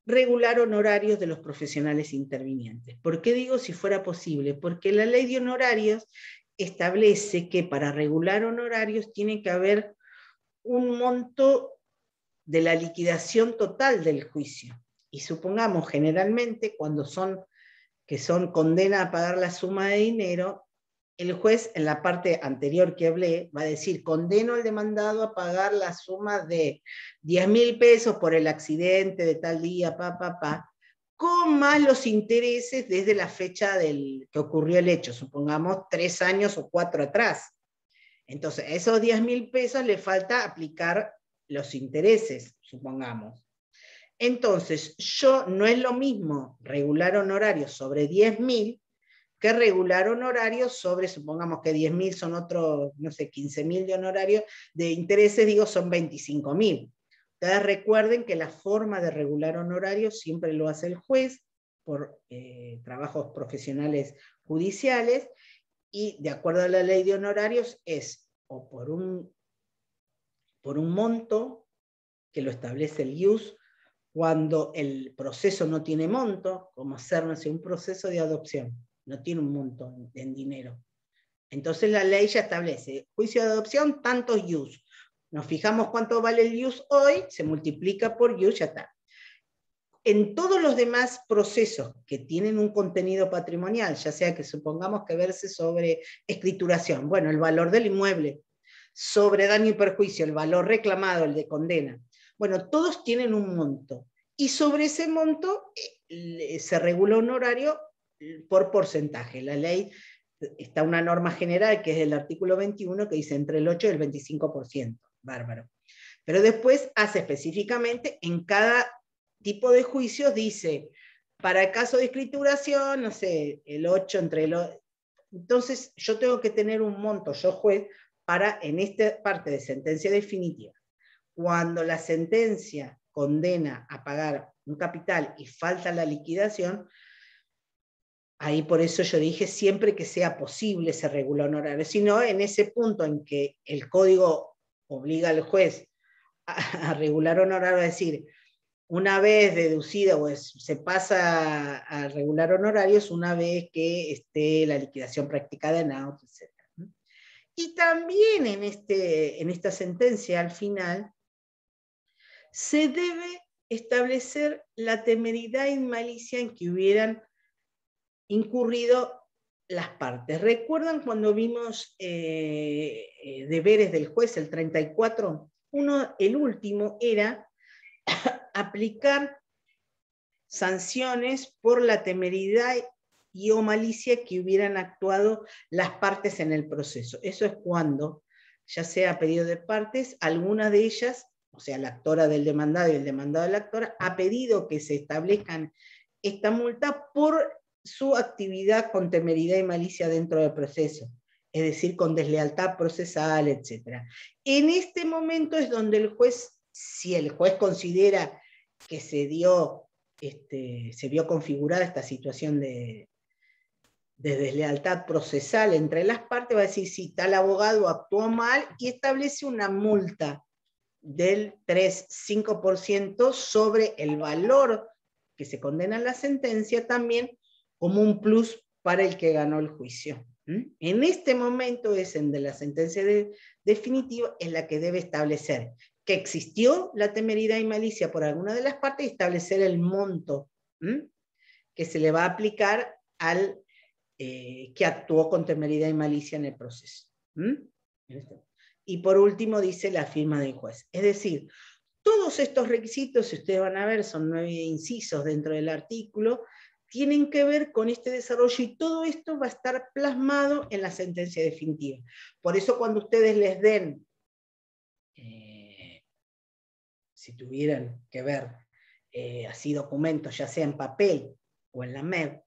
regular honorarios de los profesionales intervinientes. ¿Por qué digo si fuera posible? Porque la ley de honorarios establece que para regular honorarios tiene que haber un monto de la liquidación total del juicio. Y supongamos generalmente cuando son que son condena a pagar la suma de dinero, el juez en la parte anterior que hablé va a decir, condeno al demandado a pagar la suma de 10 mil pesos por el accidente de tal día, pa, pa, pa, con más los intereses desde la fecha del que ocurrió el hecho, supongamos tres años o cuatro atrás. Entonces, a esos 10 mil pesos le falta aplicar los intereses, supongamos. Entonces, yo no es lo mismo regular honorarios sobre 10 mil que regular honorarios sobre, supongamos que 10.000 son otros, no sé, 15.000 de honorarios, de intereses, digo, son 25.000. Ustedes recuerden que la forma de regular honorarios siempre lo hace el juez por eh, trabajos profesionales judiciales y de acuerdo a la ley de honorarios es o por un, por un monto que lo establece el IUS cuando el proceso no tiene monto, como hacerse un proceso de adopción no tiene un montón en dinero. Entonces la ley ya establece, juicio de adopción, tantos use. Nos fijamos cuánto vale el use hoy, se multiplica por use, ya está. En todos los demás procesos que tienen un contenido patrimonial, ya sea que supongamos que verse sobre escrituración, bueno, el valor del inmueble, sobre daño y perjuicio, el valor reclamado, el de condena, bueno, todos tienen un monto. Y sobre ese monto eh, se regula un horario por porcentaje. La ley está una norma general que es el artículo 21 que dice entre el 8 y el 25%. Bárbaro. Pero después hace específicamente en cada tipo de juicios, dice, para el caso de escrituración, no sé, el 8 entre el... Entonces yo tengo que tener un monto, yo juez, para en esta parte de sentencia definitiva. Cuando la sentencia condena a pagar un capital y falta la liquidación, Ahí por eso yo dije siempre que sea posible se regula honorario, sino en ese punto en que el código obliga al juez a, regular honorario, es decir, una vez deducida o se pasa a regular honorarios una vez que esté la liquidación practicada en auto, etc. Y también en, este, en esta sentencia al final se debe establecer la temeridad y malicia en que hubieran incurrido las partes. ¿Recuerdan cuando vimos eh, eh, deberes del juez, el 34? Uno, el último era aplicar sanciones por la temeridad y o malicia que hubieran actuado las partes en el proceso. Eso es cuando, ya sea a pedido de partes, alguna de ellas, o sea, la actora del demandado y el demandado de la actora, ha pedido que se establezcan esta multa por su actividad con temeridad y malicia dentro del proceso, es decir, con deslealtad procesal, etc. En este momento es donde el juez, si el juez considera que se dio, este, se vio configurada esta situación de, de deslealtad procesal entre las partes, va a decir si tal abogado actuó mal y establece una multa del 3-5% sobre el valor que se condena en la sentencia también como un plus para el que ganó el juicio. En este momento es en de la sentencia definitiva en la que debe establecer que existió la temeridad y malicia por alguna de las partes y establecer el monto que se le va a aplicar al eh, que actuó con temeridad y malicia en el proceso. Este y por último dice la firma del juez. Es decir, todos estos requisitos, si ustedes van a ver, son nueve incisos dentro del artículo, tienen que ver con este desarrollo y todo esto va a estar plasmado en la sentencia definitiva. Por eso cuando ustedes les den, eh, si tuvieran que ver eh, así documentos, ya sea en papel o en la MED,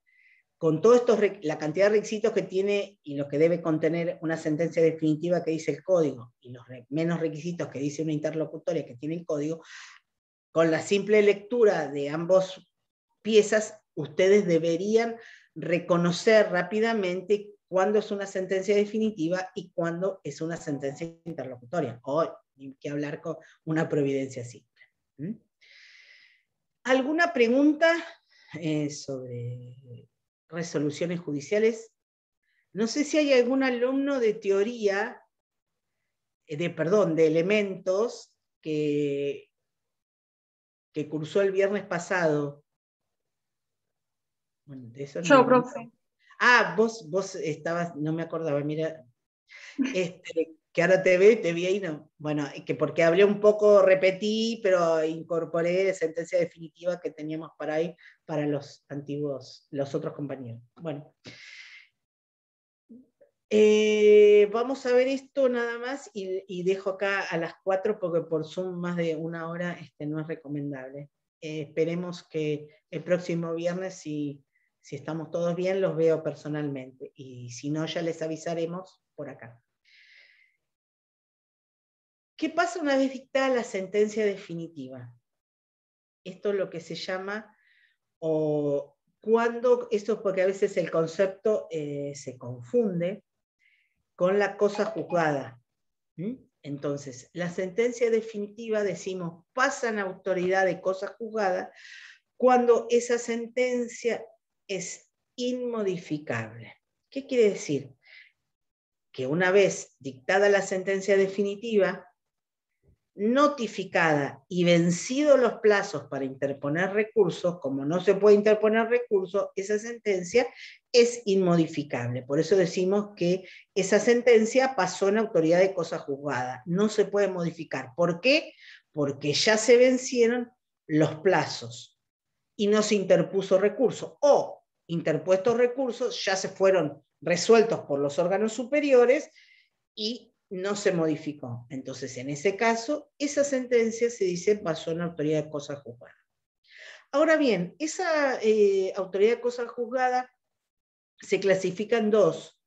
con esto, la cantidad de requisitos que tiene y lo que debe contener una sentencia definitiva que dice el código y los menos requisitos que dice una interlocutoria que tiene el código, con la simple lectura de ambos piezas ustedes deberían reconocer rápidamente cuándo es una sentencia definitiva y cuándo es una sentencia interlocutoria, o que hablar con una providencia simple. ¿Alguna pregunta eh, sobre resoluciones judiciales? No sé si hay algún alumno de teoría, eh, de perdón, de elementos que, que cursó el viernes pasado. Yo, profe. Ah, vos, vos estabas, no me acordaba, mira, este, que ahora te ve, te vi ahí, no. Bueno, que porque hablé un poco, repetí, pero incorporé sentencia definitiva que teníamos para ahí, para los antiguos, los otros compañeros. Bueno. Eh, vamos a ver esto nada más y, dejo acá a las cuatro porque por Zoom más de una hora este, no es recomendable. Eh, esperemos que el próximo viernes, si si estamos todos bien, los veo personalmente. Y si no, ya les avisaremos por acá. ¿Qué pasa una vez dictada la sentencia definitiva? Esto es lo que se llama, o cuando, esto es porque a veces el concepto eh, se confunde con la cosa juzgada. Entonces, la sentencia definitiva, decimos, pasa en autoridad de cosa juzgada cuando esa sentencia es inmodificable. ¿Qué quiere decir? Que una vez dictada la sentencia definitiva, notificada y vencidos los plazos para interponer recursos, como no se puede interponer recursos, esa sentencia es inmodificable. Por eso decimos que esa sentencia pasó en autoridad de cosa juzgada. No se puede modificar. ¿Por qué? Porque ya se vencieron los plazos y no se interpuso recurso. O interpuestos recursos ya se fueron resueltos por los órganos superiores y no se modificó. Entonces, en ese caso, esa sentencia se dice pasó en autoridad de cosa juzgada. Ahora bien, esa eh, autoridad de cosa juzgada se clasifica en dos,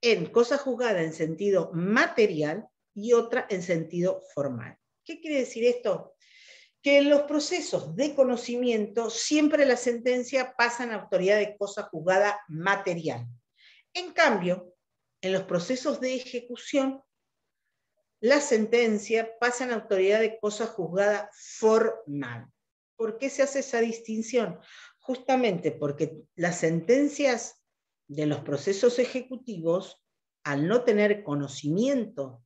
en cosa juzgada en sentido material y otra en sentido formal. ¿Qué quiere decir esto? Que en los procesos de conocimiento siempre la sentencia pasa en autoridad de cosa juzgada material. En cambio, en los procesos de ejecución, la sentencia pasa en autoridad de cosa juzgada formal. ¿Por qué se hace esa distinción? Justamente porque las sentencias de los procesos ejecutivos, al no tener conocimiento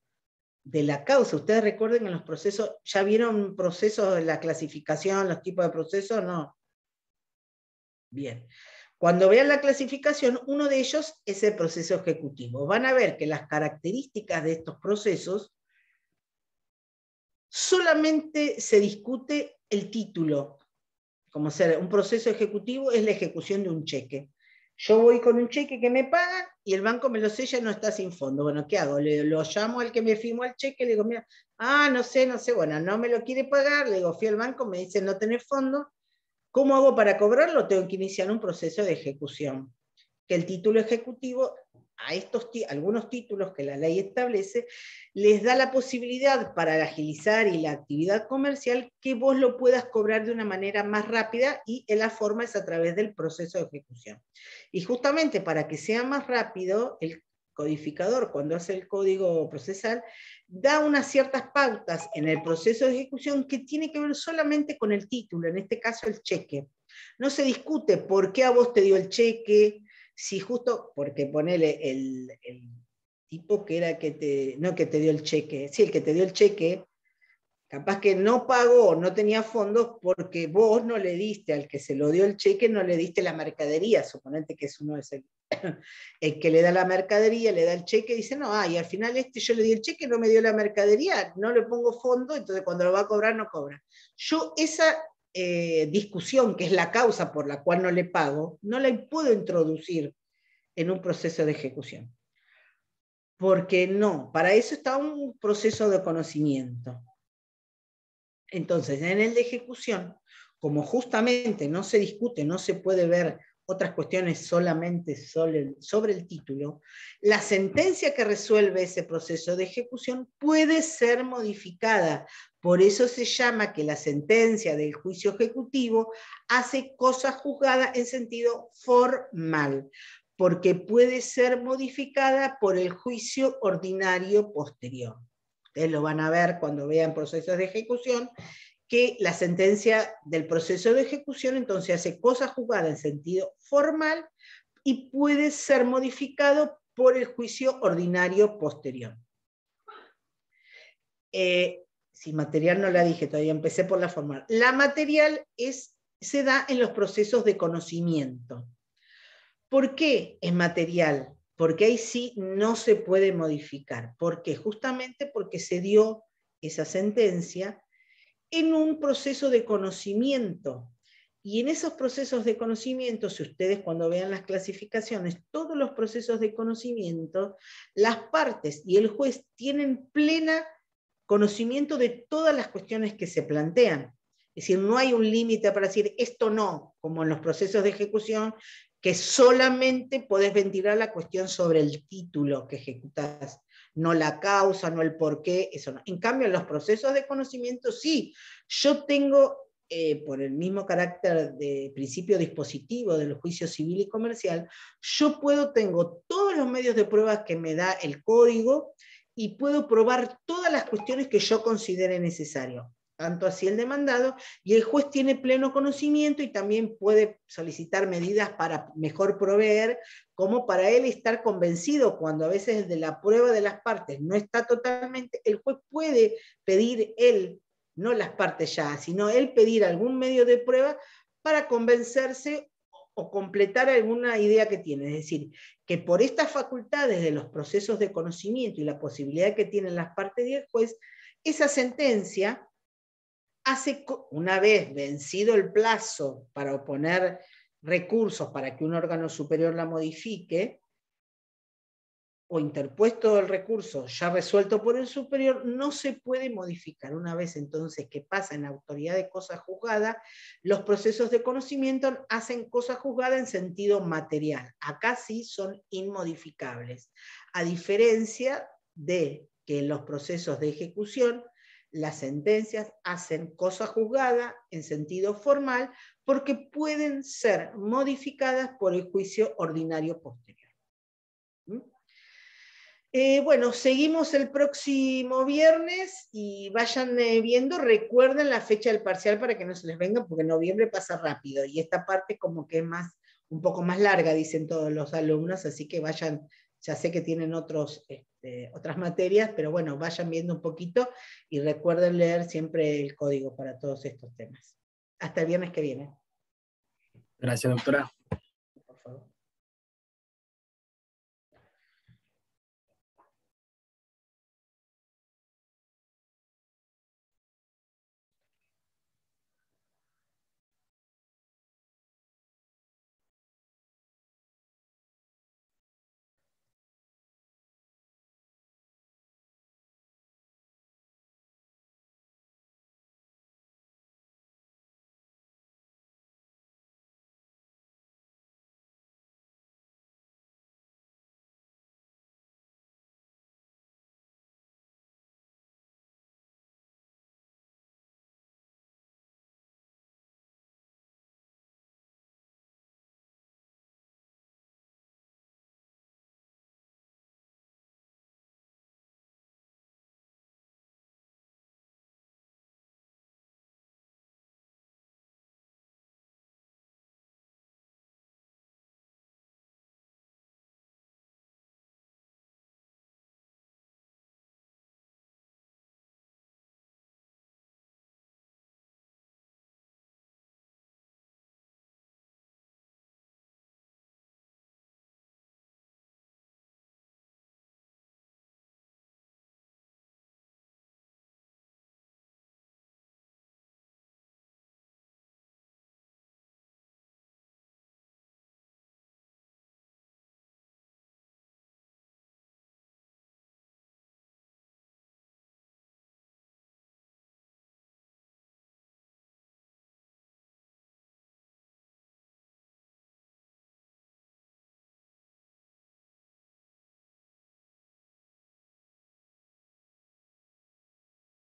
de la causa. Ustedes recuerden en los procesos, ¿ya vieron procesos de la clasificación, los tipos de procesos? No. Bien. Cuando vean la clasificación, uno de ellos es el proceso ejecutivo. Van a ver que las características de estos procesos solamente se discute el título. Como ser un proceso ejecutivo es la ejecución de un cheque. Yo voy con un cheque que me pagan y el banco me lo sella y no está sin fondo. Bueno, ¿qué hago? Le, lo llamo al que me firmó el cheque, le digo, mira, ah, no sé, no sé, bueno, no me lo quiere pagar, le digo, fui al banco, me dice no tener fondo. ¿Cómo hago para cobrarlo? Tengo que iniciar un proceso de ejecución. Que el título ejecutivo a estos algunos títulos que la ley establece, les da la posibilidad para agilizar y la actividad comercial que vos lo puedas cobrar de una manera más rápida y la forma es a través del proceso de ejecución. Y justamente para que sea más rápido, el codificador, cuando hace el código procesal, da unas ciertas pautas en el proceso de ejecución que tiene que ver solamente con el título, en este caso el cheque. No se discute por qué a vos te dio el cheque, si justo, porque ponele el, tipo que era que te, no que te dio el cheque, sí, el que te dio el cheque, capaz que no pagó, no tenía fondos porque vos no le diste al que se lo dio el cheque, no le diste la mercadería, suponete que es uno es el, el que le da la mercadería, le da el cheque, dice, no, ah, y al final este yo le di el cheque, no me dio la mercadería, no le pongo fondo, entonces cuando lo va a cobrar, no cobra. Yo esa eh, discusión, que es la causa por la cual no le pago, no la puedo introducir en un proceso de ejecución. Porque no, para eso está un proceso de conocimiento. Entonces, en el de ejecución, como justamente no se discute, no se puede ver otras cuestiones solamente sobre el, título, la sentencia que resuelve ese proceso de ejecución puede ser modificada. Por eso se llama que la sentencia del juicio ejecutivo hace cosa juzgada en sentido formal, porque puede ser modificada por el juicio ordinario posterior. Ustedes lo van a ver cuando vean procesos de ejecución, que la sentencia del proceso de ejecución entonces hace cosa juzgada en sentido formal y puede ser modificado por el juicio ordinario posterior. Eh, si material no la dije todavía, empecé por la formal. La material es, se da en los procesos de conocimiento. ¿Por qué es material? Porque ahí sí no se puede modificar. ¿Por qué? Justamente porque se dio esa sentencia en un proceso de conocimiento. Y en esos procesos de conocimiento, si ustedes cuando vean las clasificaciones, todos los procesos de conocimiento, las partes y el juez tienen plena conocimiento de todas las cuestiones que se plantean. Es decir, no hay un límite para decir esto no, como en los procesos de ejecución, que solamente podés ventilar la cuestión sobre el título que ejecutas no la causa, no el por qué, eso no. En cambio, en los procesos de conocimiento sí, yo tengo, eh, por el mismo carácter de principio dispositivo del juicio civil y comercial, yo puedo, tengo todos los medios de prueba que me da el código y puedo probar todas las cuestiones que yo considere necesario tanto así el demandado, y el juez tiene pleno conocimiento y también puede solicitar medidas para mejor proveer, como para él estar convencido cuando a veces de la prueba de las partes no está totalmente, el juez puede pedir él, no las partes ya, sino él pedir algún medio de prueba para convencerse o completar alguna idea que tiene. Es decir, que por estas facultades de los procesos de conocimiento y la posibilidad que tienen las partes y el juez, esa sentencia hace, una vez vencido el plazo para oponer recursos para que un órgano superior la modifique, o interpuesto el recurso ya resuelto por el superior, no se puede modificar. Una vez entonces que pasa en autoridad de cosa juzgada, los procesos de conocimiento hacen cosa juzgada en sentido material. Acá sí son inmodificables, a diferencia de que en los procesos de ejecución las sentencias hacen cosa juzgada en sentido formal porque pueden ser modificadas por el juicio ordinario posterior. ¿Mm? Eh, bueno, seguimos el próximo viernes y vayan eh, viendo, recuerden la fecha del parcial para que no se les venga, porque noviembre pasa rápido y esta parte como que es más, un poco más larga, dicen todos los alumnos, así que vayan ya sé que tienen otros, este, otras materias, pero bueno, vayan viendo un poquito y recuerden leer siempre el código para todos estos temas. Hasta el viernes que viene. Gracias, doctora.